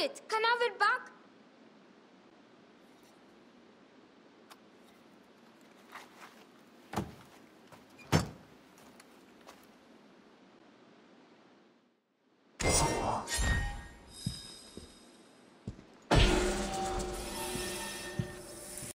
it. Can I have it back? Oh.